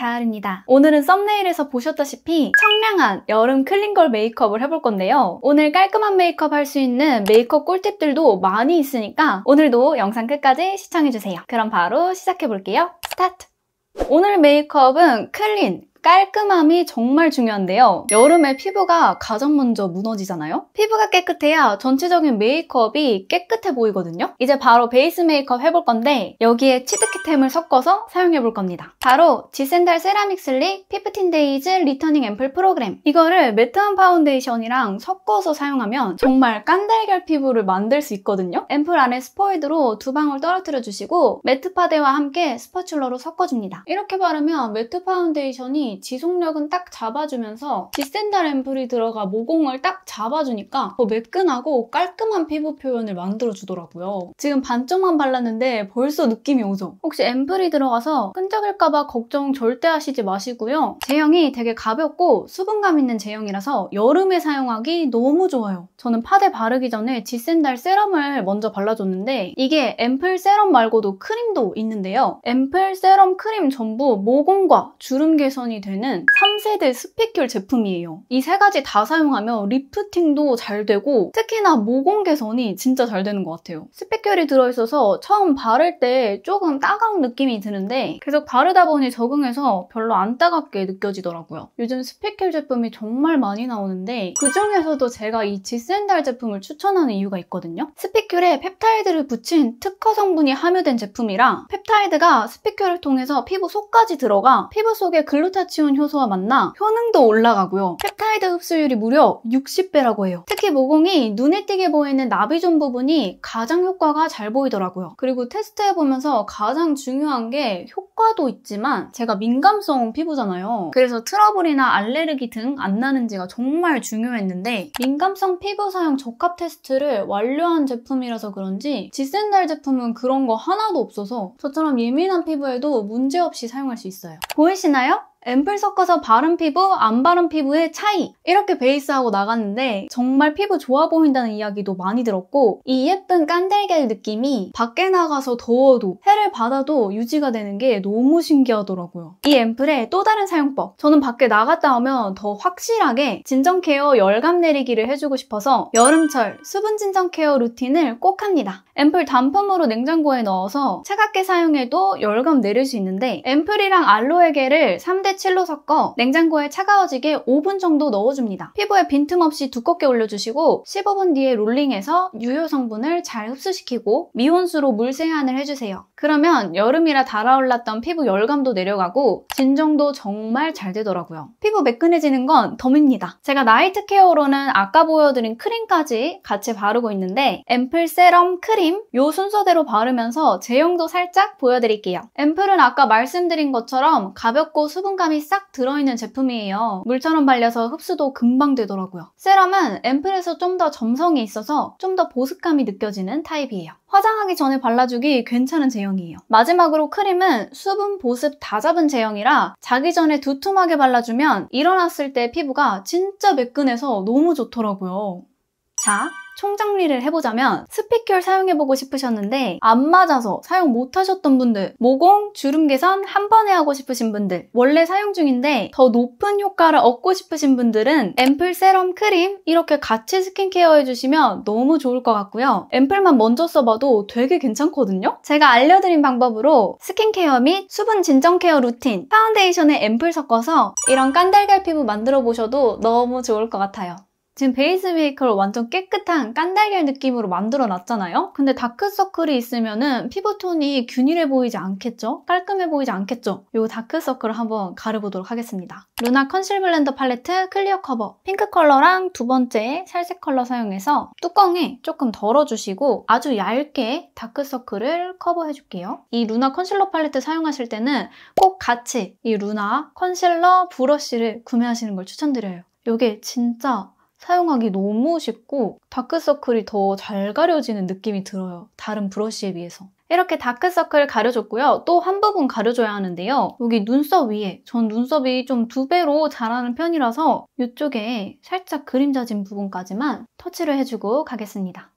가을입니다. 오늘은 썸네일에서 보셨다시피 청량한 여름 clean girl 메이크업을 해볼 건데요. 오늘 깔끔한 메이크업 할 수 있는 메이크업 꿀팁들도 많이 있으니까 오늘도 영상 끝까지 시청해주세요. 그럼 바로 시작해볼게요. 스타트! 오늘 메이크업은 clean, 깔끔함이 정말 중요한데요. 여름에 피부가 가장 먼저 무너지잖아요? 피부가 깨끗해야 전체적인 메이크업이 깨끗해 보이거든요? 이제 바로 베이스 메이크업 해볼 건데 여기에 치트키템을 섞어서 사용해 볼 겁니다. 바로 지센달 세라믹 슬릭 15데이즈 리터닝 앰플 프로그램 이거를 매트한 파운데이션이랑 섞어서 사용하면 정말 깐달걀 피부를 만들 수 있거든요? 앰플 안에 스포이드로 두 방울 떨어뜨려 주시고 매트 파데와 함께 spatula로 섞어줍니다. 이렇게 바르면 매트 파운데이션이 지속력은 딱 잡아주면서 지센달 앰플이 들어가 모공을 딱 잡아주니까 더 매끈하고 깔끔한 피부 표현을 만들어주더라고요. 지금 반쪽만 발랐는데 벌써 느낌이 오죠? 혹시 앰플이 들어가서 끈적일까봐 걱정 절대 하시지 마시고요. 제형이 되게 가볍고 수분감 있는 제형이라서 여름에 사용하기 너무 좋아요. 저는 파데 바르기 전에 지센달 세럼을 먼저 발라줬는데 이게 앰플 세럼 말고도 크림도 있는데요. 앰플 세럼 크림 전부 모공과 주름 개선이 되는 3세대 spicule 제품이에요. 이 세 가지 다 사용하면 리프팅도 잘 되고 특히나 모공 개선이 진짜 잘 되는 것 같아요. spicule이 들어있어서 처음 바를 때 조금 따가운 느낌이 드는데 계속 바르다 보니 적응해서 별로 안 따갑게 느껴지더라고요. 요즘 spicule 제품이 정말 많이 나오는데 그중에서도 제가 이 지센달 제품을 추천하는 이유가 있거든요. spicule에 펩타이드를 붙인 특허 성분이 함유된 제품이라 펩타이드가 spicule을 통해서 피부 속까지 들어가 피부 속에 글루타 글 루타치온 효소와 만나 효능도 올라가고요. 펩타이드 흡수율이 무려 60배라고 해요. 특히 모공이 눈에 띄게 보이는 나비존 부분이 가장 효과가 잘 보이더라고요. 그리고 테스트해보면서 가장 중요한 게 효과도 있지만 제가 민감성 피부잖아요. 그래서 트러블이나 알레르기 등 안 나는지가 정말 중요했는데 민감성 피부 사용 적합 테스트를 완료한 제품이라서 그런지 지센달 제품은 그런 거 하나도 없어서 저처럼 예민한 피부에도 문제없이 사용할 수 있어요. 보이시나요? 앰플 섞어서 바른 피부, 안 바른 피부의 차이 이렇게 베이스하고 나갔는데 정말 피부 좋아 보인다는 이야기도 많이 들었고 이 예쁜 깐달걀 느낌이 밖에 나가서 더워도 해를 받아도 유지가 되는 게 너무 신기하더라고요. 이 앰플의 또 다른 사용법 저는 밖에 나갔다 오면 더 확실하게 진정 케어 열감 내리기를 해주고 싶어서 여름철 수분 진정 케어 루틴을 꼭 합니다. 앰플 단품으로 냉장고에 넣어서 차갑게 사용해도 열감 내릴 수 있는데 앰플이랑 알로에겔을 3대 3대 7로 섞어 냉장고에 차가워지게 5분 정도 넣어줍니다. 피부에 빈틈없이 두껍게 올려주시고 15분 뒤에 롤링해서 유효 성분을 잘 흡수시키고 미온수로 물 세안을 해주세요. 그러면 여름이라 달아올랐던 피부 열감도 내려가고 진정도 정말 잘 되더라고요. 피부 매끈해지는 건 덤입니다. 제가 night care로는 아까 보여드린 크림까지 같이 바르고 있는데 앰플 세럼 크림 요 순서대로 바르면서 제형도 살짝 보여드릴게요. 앰플은 아까 말씀드린 것처럼 가볍고 수분 수분감이 싹 들어있는 제품이에요. 물처럼 발려서 흡수도 금방 되더라고요. 세럼은 앰플에서 좀 더 점성이 있어서 좀 더 보습감이 느껴지는 타입이에요. 화장하기 전에 발라주기 괜찮은 제형이에요. 마지막으로 크림은 수분, 보습 다 잡은 제형이라 자기 전에 두툼하게 발라주면 일어났을 때 피부가 진짜 매끈해서 너무 좋더라고요. 자, 총정리를 해보자면 spicule 사용해보고 싶으셨는데 안 맞아서 사용 못하셨던 분들 모공, 주름 개선 한 번에 하고 싶으신 분들 원래 사용 중인데 더 높은 효과를 얻고 싶으신 분들은 앰플 세럼 크림 이렇게 같이 스킨케어 해주시면 너무 좋을 것 같고요. 앰플만 먼저 써봐도 되게 괜찮거든요? 제가 알려드린 방법으로 스킨케어 및 수분 진정 케어 루틴 파운데이션에 앰플 섞어서 이런 깐달걀 피부 만들어 보셔도 너무 좋을 것 같아요. 지금 베이스 메이크업을 완전 깨끗한 깐달걀 느낌으로 만들어 놨잖아요? 근데 다크서클이 있으면은 피부톤이 균일해 보이지 않겠죠? 깔끔해 보이지 않겠죠? 이 다크서클을 한번 가려보도록 하겠습니다. 루나 컨실 블렌더 팔레트 클리어 커버 핑크 컬러랑 두 번째 살색 컬러 사용해서 뚜껑에 조금 덜어주시고 아주 얇게 다크서클을 커버해줄게요. 이 루나 컨실러 팔레트 사용하실 때는 꼭 같이 이 루나 컨실러 브러쉬를 구매하시는 걸 추천드려요. 이게 진짜 사용하기 너무 쉽고 다크서클이 더 잘 가려지는 느낌이 들어요. 다른 브러쉬에 비해서. 이렇게 다크서클 가려줬고요. 또 한 부분 가려줘야 하는데요. 여기 눈썹 위에 전 눈썹이 좀 두 배로 자라는 편이라서 이쪽에 살짝 그림자진 부분까지만 터치를 해주고 가겠습니다.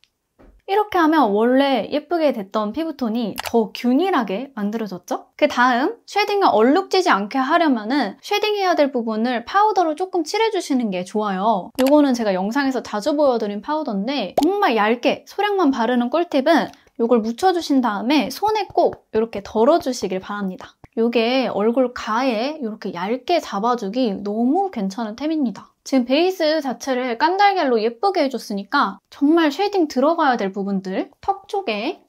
이렇게 하면 원래 예쁘게 됐던 피부톤이 더 균일하게 만들어졌죠? 그 다음 쉐딩을 얼룩지지 않게 하려면 쉐딩해야 될 부분을 파우더로 조금 칠해주시는 게 좋아요. 이거는 제가 영상에서 자주 보여드린 파우더인데 정말 얇게 소량만 바르는 꿀팁은 이걸 묻혀주신 다음에 손에 꼭 이렇게 덜어주시길 바랍니다. 이게 얼굴 가에 이렇게 얇게 잡아주기 너무 괜찮은 템입니다. 지금 베이스 자체를 깐달걀로 예쁘게 해줬으니까 정말 쉐딩 들어가야 될 부분들 턱 쪽에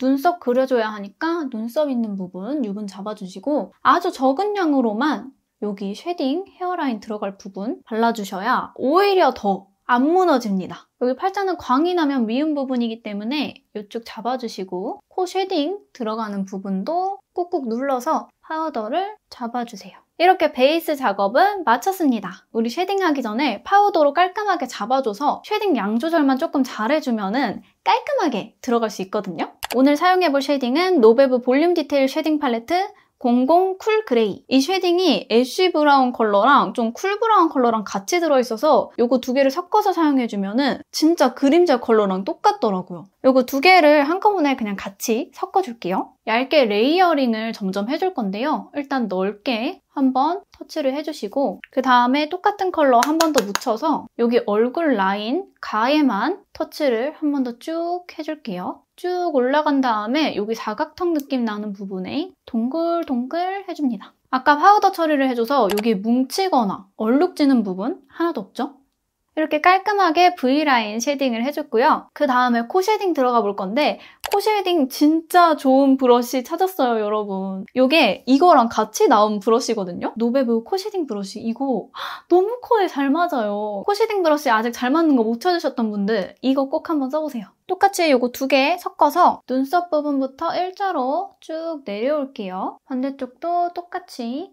눈썹 그려줘야 하니까 눈썹 있는 부분 유분 잡아주시고 아주 적은 양으로만 여기 쉐딩 헤어라인 들어갈 부분 발라주셔야 오히려 더 안 무너집니다. 여기 팔자는 광이 나면 미운 부분이기 때문에 이쪽 잡아주시고 코 쉐딩 들어가는 부분도 꾹꾹 눌러서 파우더를 잡아주세요. 이렇게 베이스 작업은 마쳤습니다. 우리 쉐딩하기 전에 파우더로 깔끔하게 잡아줘서 쉐딩 양 조절만 조금 잘해주면 깔끔하게 들어갈 수 있거든요. 오늘 사용해볼 쉐딩은 노베브 볼륨 디테일 쉐딩 팔레트 00 쿨 그레이. 이 쉐딩이 애쉬 브라운 컬러랑 좀 쿨 브라운 컬러랑 같이 들어있어서 이거 두 개를 섞어서 사용해주면 진짜 그림자 컬러랑 똑같더라고요. 이거 두 개를 한꺼번에 그냥 같이 섞어줄게요. 얇게 레이어링을 점점 해줄 건데요. 일단 넓게 한번 터치를 해주시고 그 다음에 똑같은 컬러 한 번 더 묻혀서 여기 얼굴 라인 가에만 터치를 한 번 더 쭉 해줄게요. 쭉 올라간 다음에 여기 사각턱 느낌 나는 부분에 동글동글 해줍니다. 아까 파우더 처리를 해줘서 여기 뭉치거나 얼룩지는 부분 하나도 없죠? 이렇게 깔끔하게 V라인 쉐딩을 해줬고요. 그 다음에 코 쉐딩 들어가 볼 건데 코 쉐딩 진짜 좋은 브러쉬 찾았어요, 여러분. 이게 이거랑 같이 나온 브러쉬거든요. 노베브 코 쉐딩 브러쉬 이거 너무 코에 잘 맞아요. 코 쉐딩 브러쉬 아직 잘 맞는 거 못 찾으셨던 분들 이거 꼭 한번 써보세요. 똑같이 이거 두 개 섞어서 눈썹 부분부터 일자로 쭉 내려올게요. 반대쪽도 똑같이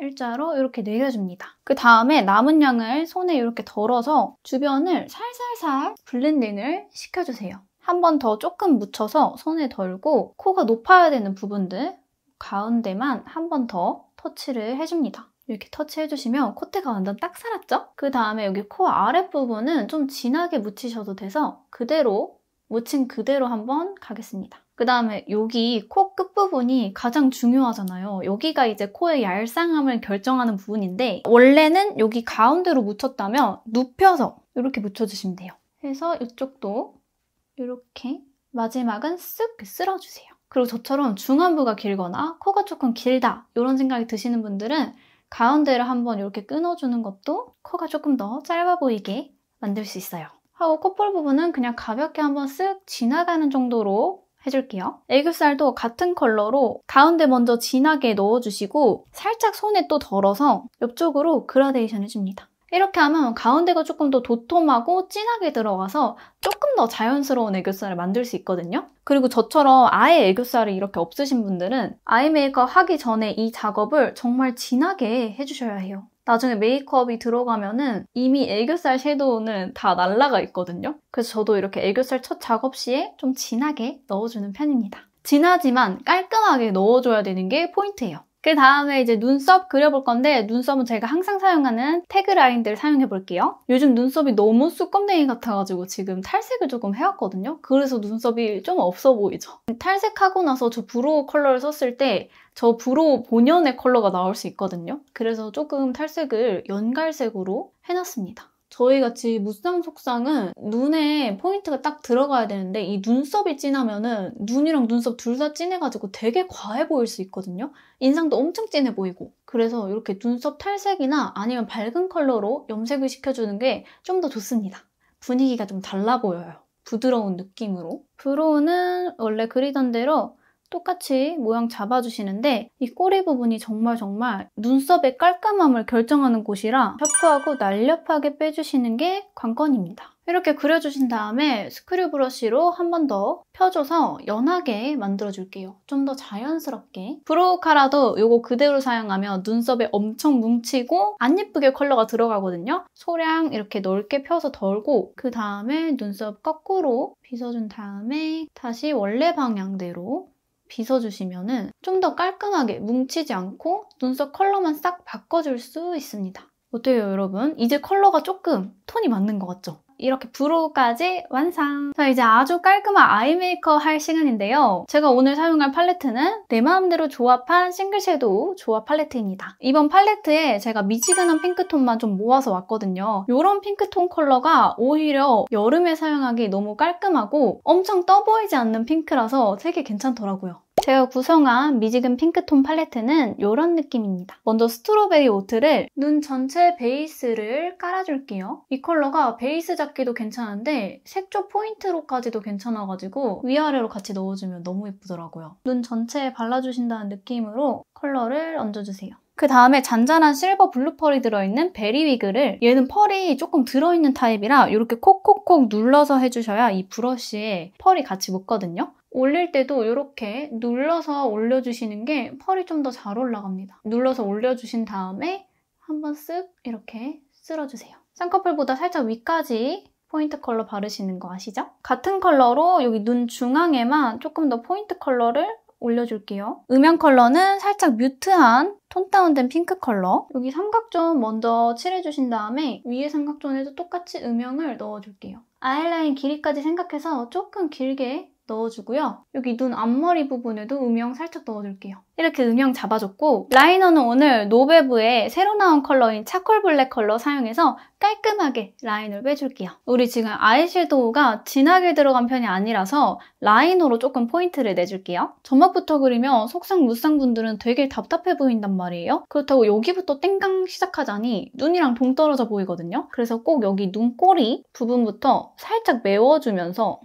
일자로 이렇게 내려줍니다. 그 다음에 남은 양을 손에 이렇게 덜어서 주변을 살살살 블렌딩을 시켜주세요. 한 번 더 조금 묻혀서 손에 덜고 코가 높아야 되는 부분들 가운데만 한 번 더 터치를 해줍니다. 이렇게 터치해주시면 콧대가 완전 딱 살았죠? 그 다음에 여기 코 아랫부분은 좀 진하게 묻히셔도 돼서 그대로 묻힌 그대로 한번 가겠습니다. 그 다음에 여기 코 끝부분이 가장 중요하잖아요. 여기가 이제 코의 얄쌍함을 결정하는 부분인데 원래는 여기 가운데로 묻혔다면 눕혀서 이렇게 묻혀주시면 돼요. 그래서 이쪽도 이렇게 마지막은 쓱 쓸어주세요. 그리고 저처럼 중안부가 길거나 코가 조금 길다 이런 생각이 드시는 분들은 가운데를 한번 이렇게 끊어주는 것도 코가 조금 더 짧아 보이게 만들 수 있어요. 하고 콧볼 부분은 그냥 가볍게 한번 쓱 지나가는 정도로 해줄게요. 애교살도 같은 컬러로 가운데 먼저 진하게 넣어주시고 살짝 손에 또 덜어서 옆쪽으로 그라데이션 해줍니다. 이렇게 하면 가운데가 조금 더 도톰하고 진하게 들어가서 조금 더 자연스러운 애교살을 만들 수 있거든요. 그리고 저처럼 아예 애교살이 이렇게 없으신 분들은 아이 메이크업 하기 전에 이 작업을 정말 진하게 해주셔야 해요. 나중에 메이크업이 들어가면은 이미 애교살 섀도우는 다 날라가 있거든요. 그래서 저도 이렇게 애교살 첫 작업 시에 좀 진하게 넣어주는 편입니다. 진하지만 깔끔하게 넣어줘야 되는 게 포인트예요. 그 다음에 이제 눈썹 그려볼 건데 눈썹은 제가 항상 사용하는 태그 라이너를 사용해 볼게요. 요즘 눈썹이 너무 쑥검댕이 같아가지고 지금 탈색을 조금 해왔거든요. 그래서 눈썹이 좀 없어 보이죠. 탈색하고 나서 저 브로우 컬러를 썼을 때 저 브로우 본연의 컬러가 나올 수 있거든요. 그래서 조금 탈색을 연갈색으로 해놨습니다. 저희 같이 무쌍 속쌍은 눈에 포인트가 딱 들어가야 되는데 이 눈썹이 진하면은 눈이랑 눈썹 둘 다 진해가지고 되게 과해 보일 수 있거든요. 인상도 엄청 진해 보이고. 그래서 이렇게 눈썹 탈색이나 아니면 밝은 컬러로 염색을 시켜주는 게 좀 더 좋습니다. 분위기가 좀 달라 보여요. 부드러운 느낌으로. 브로우는 원래 그리던 대로 똑같이 모양 잡아주시는데 이 꼬리 부분이 정말 정말 눈썹의 깔끔함을 결정하는 곳이라 샤프하고 날렵하게 빼주시는 게 관건입니다. 이렇게 그려주신 다음에 스크류 브러쉬로 한 번 더 펴줘서 연하게 만들어줄게요. 좀 더 자연스럽게. 브로우 카라도 이거 그대로 사용하면 눈썹에 엄청 뭉치고 안 예쁘게 컬러가 들어가거든요. 소량 이렇게 넓게 펴서 덜고 그 다음에 눈썹 거꾸로 빗어준 다음에 다시 원래 방향대로 빗어주시면 좀 더 깔끔하게 뭉치지 않고 눈썹 컬러만 싹 바꿔줄 수 있습니다. 어때요, 여러분? 이제 컬러가 조금 톤이 맞는 것 같죠? 이렇게 brow까지 완성! 자, 이제 아주 깔끔한 아이 메이크업 할 시간인데요. 제가 오늘 사용할 팔레트는 내 마음대로 조합한 싱글 섀도우 조합 팔레트입니다. 이번 팔레트에 제가 미지근한 핑크톤만 좀 모아서 왔거든요. 이런 핑크톤 컬러가 오히려 여름에 사용하기 너무 깔끔하고 엄청 떠 보이지 않는 핑크라서 되게 괜찮더라고요. 제가 구성한 미지근 핑크톤 팔레트는 이런 느낌입니다. 먼저 스트로베리 오트를 눈 전체 베이스를 깔아줄게요. 이 컬러가 베이스 잡기도 괜찮은데 색조 포인트로까지도 괜찮아가지고 위아래로 같이 넣어주면 너무 예쁘더라고요. 눈 전체에 발라주신다는 느낌으로 컬러를 얹어주세요. 그 다음에 잔잔한 실버 블루 펄이 들어있는 베리 위그를 얘는 펄이 조금 들어있는 타입이라 이렇게 콕콕콕 눌러서 해주셔야 이 브러쉬에 펄이 같이 묻거든요. 올릴 때도 이렇게 눌러서 올려주시는 게 펄이 좀 더 잘 올라갑니다. 눌러서 올려주신 다음에 한번 쓱 이렇게 쓸어주세요. 쌍꺼풀보다 살짝 위까지 포인트 컬러 바르시는 거 아시죠? 같은 컬러로 여기 눈 중앙에만 조금 더 포인트 컬러를 올려줄게요. 음영 컬러는 살짝 mute한 톤 다운된 핑크 컬러. 여기 삼각존 먼저 칠해주신 다음에 위에 삼각존에도 똑같이 음영을 넣어줄게요. 아이라인 길이까지 생각해서 조금 길게 넣어주고요. 여기 눈 앞머리 부분에도 음영 살짝 넣어줄게요. 이렇게 음영 잡아줬고 라이너는 오늘 노베브의 새로 나온 컬러인 charcoal 블랙 컬러 사용해서 깔끔하게 라인을 빼줄게요. 우리 지금 아이섀도우가 진하게 들어간 편이 아니라서 라이너로 조금 포인트를 내줄게요. 점막부터 그리면 속쌍 무쌍 분들은 되게 답답해 보인단 말이에요. 그렇다고 여기부터 땡강 시작하자니 눈이랑 동떨어져 보이거든요. 그래서 꼭 여기 눈꼬리 부분부터 살짝 메워주면서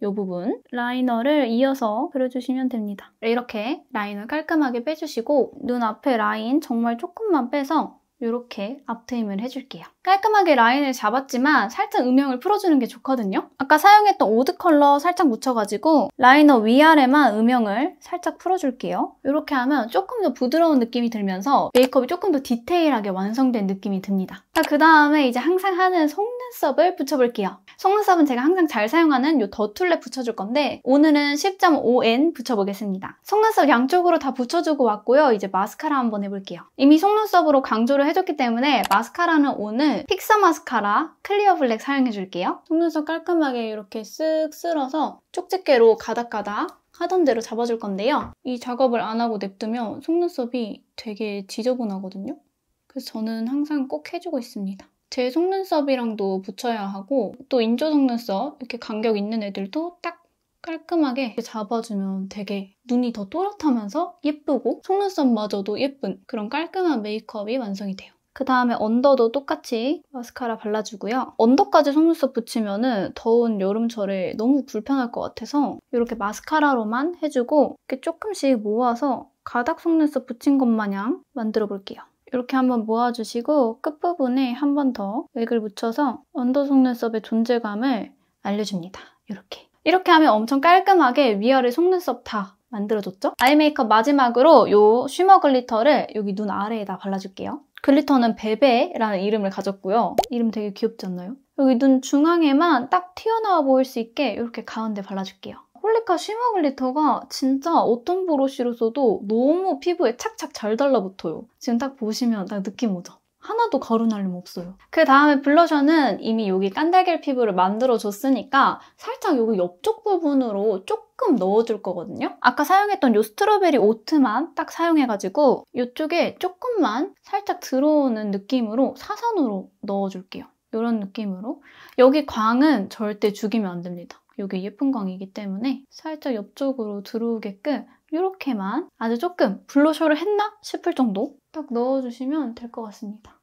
이 부분 라이너를 이어서 그려주시면 됩니다. 이렇게 라인을 깔끔하게 빼주시고 눈 앞에 라인 정말 조금만 빼서 이렇게 앞트임을 해줄게요. 깔끔하게 라인을 잡았지만 살짝 음영을 풀어주는 게 좋거든요. 아까 사용했던 오트 컬러 살짝 묻혀가지고 라이너 위아래만 음영을 살짝 풀어줄게요. 이렇게 하면 조금 더 부드러운 느낌이 들면서 메이크업이 조금 더 디테일하게 완성된 느낌이 듭니다. 그 다음에 이제 항상 하는 속눈썹을 붙여볼게요. 속눈썹은 제가 항상 잘 사용하는 이 더툴랩 붙여줄 건데 오늘은 10.5N 붙여보겠습니다. 속눈썹 양쪽으로 다 붙여주고 왔고요. 이제 마스카라 한번 해볼게요. 이미 속눈썹으로 강조를 해줬기 때문에 마스카라는 오늘 픽서 마스카라 clear 블랙 사용해줄게요. 속눈썹 깔끔하게 이렇게 쓱 쓸어서 쪽집게로 가닥가닥 하던 대로 잡아줄 건데요. 이 작업을 안 하고 냅두면 속눈썹이 되게 지저분하거든요. 그래서 저는 항상 꼭 해주고 있습니다. 제 속눈썹이랑도 붙여야 하고 또 인조 속눈썹 이렇게 간격 있는 애들도 딱 깔끔하게 잡아주면 되게 눈이 더 또렷하면서 예쁘고 속눈썹마저도 예쁜 그런 깔끔한 메이크업이 완성이 돼요. 그 다음에 언더도 똑같이 마스카라 발라주고요. under까지 속눈썹 붙이면 은 더운 여름철에 너무 불편할 것 같아서 이렇게 마스카라로만 해주고 이렇게 조금씩 모아서 가닥 속눈썹 붙인 것 마냥 만들어 볼게요. 이렇게 한번 모아주시고 끝부분에 한 번 더 액을 묻혀서 under 속눈썹의 존재감을 알려줍니다. 이렇게. 이렇게 하면 엄청 깔끔하게 위아래 속눈썹 다 만들어줬죠? 아이 메이크업 마지막으로 이 shimmer glitter를 여기 눈 아래에다 발라줄게요. glitter는 베베라는 이름을 가졌고요. 이름 되게 귀엽지 않나요? 여기 눈 중앙에만 딱 튀어나와 보일 수 있게 이렇게 가운데 발라줄게요. 홀리카 shimmer glitter가 진짜 어떤 브러쉬로 써도 너무 피부에 착착 잘 달라붙어요. 지금 딱 보시면 딱 느낌 오죠? 하나도 가루날림 없어요. 그 다음에 블러셔는 이미 여기 깐달걀 피부를 만들어줬으니까 살짝 여기 옆쪽 부분으로 조금 넣어줄 거거든요. 아까 사용했던 이 스트로베리 오트만 딱 사용해가지고 이쪽에 조금만 살짝 들어오는 느낌으로 사선으로 넣어줄게요. 이런 느낌으로. 여기 광은 절대 죽이면 안 됩니다. 이게 예쁜 광이기 때문에 살짝 옆쪽으로 들어오게끔 이렇게만 아주 조금 블러셔를 했나 싶을 정도 딱 넣어주시면 될 것 같습니다.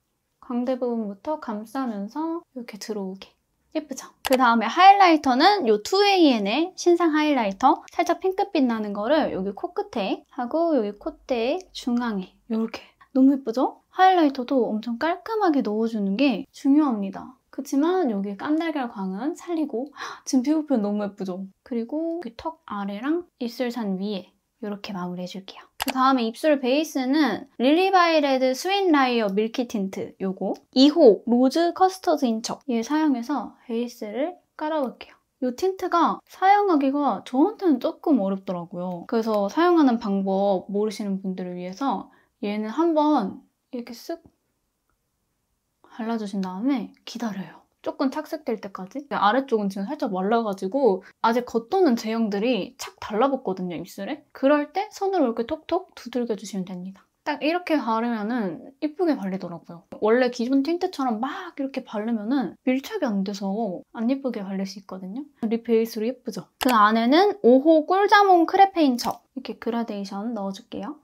광대 부분부터 감싸면서 이렇게 들어오게. 예쁘죠? 그 다음에 하이라이터는 이 2AN의 신상 하이라이터 살짝 핑크빛 나는 거를 여기 코끝에 하고 여기 콧대 중앙에 이렇게 너무 예쁘죠? 하이라이터도 엄청 깔끔하게 넣어주는 게 중요합니다. 그렇지만 여기 깐달걀 광은 살리고 지금 피부 표현 너무 예쁘죠? 그리고 턱 아래랑 입술산 위에 이렇게 마무리해 줄게요. 그 다음에 입술 베이스는 릴리바이레드 스윗 라이어 밀키 틴트 요거 2호 로즈 커스터드 인척 얘 사용해서 베이스를 깔아볼게요. 이 틴트가 사용하기가 저한테는 조금 어렵더라고요. 그래서 사용하는 방법 모르시는 분들을 위해서 얘는 한번 이렇게 쓱 발라주신 다음에 기다려요. 조금 착색될 때까지. 아래쪽은 지금 살짝 말라가지고 아직 겉도는 제형들이 착 달라붙거든요, 입술에. 그럴 때 손으로 이렇게 톡톡 두들겨 주시면 됩니다. 딱 이렇게 바르면은 이쁘게 발리더라고요. 원래 기존 틴트처럼 막 이렇게 바르면은 밀착이 안 돼서 안 예쁘게 발릴 수 있거든요. lip 베이스로 예쁘죠? 그 안에는 5호 꿀자몽 크레페인 척 이렇게 그라데이션 넣어줄게요.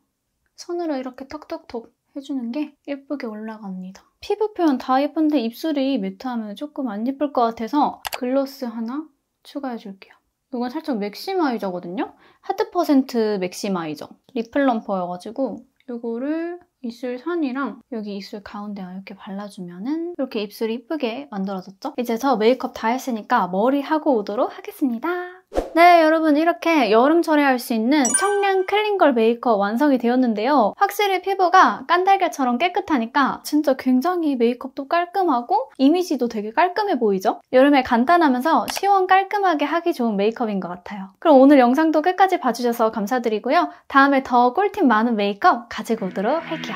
손으로 이렇게 톡톡톡 해주는 게 예쁘게 올라갑니다. 피부 표현 다 예쁜데 입술이 매트하면 조금 안 예쁠 것 같아서 gloss 하나 추가해줄게요. 이건 살짝 maximizer거든요? 하트 퍼센트 maximizer. lip plumper여가지고 이거를 입술 선이랑 여기 입술 가운데 이렇게 발라주면은 이렇게 입술이 이쁘게 만들어졌죠? 이제 저 메이크업 다 했으니까 머리 하고 오도록 하겠습니다. 네, 여러분 이렇게 여름철에 할 수 있는 청량 클린걸 메이크업 완성이 되었는데요. 확실히 피부가 깐달걀처럼 깨끗하니까 진짜 굉장히 메이크업도 깔끔하고 이미지도 되게 깔끔해 보이죠? 여름에 간단하면서 시원 깔끔하게 하기 좋은 메이크업인 것 같아요. 그럼 오늘 영상도 끝까지 봐주셔서 감사드리고요. 다음에 더 꿀팁 많은 메이크업 가지고 오도록 할게요.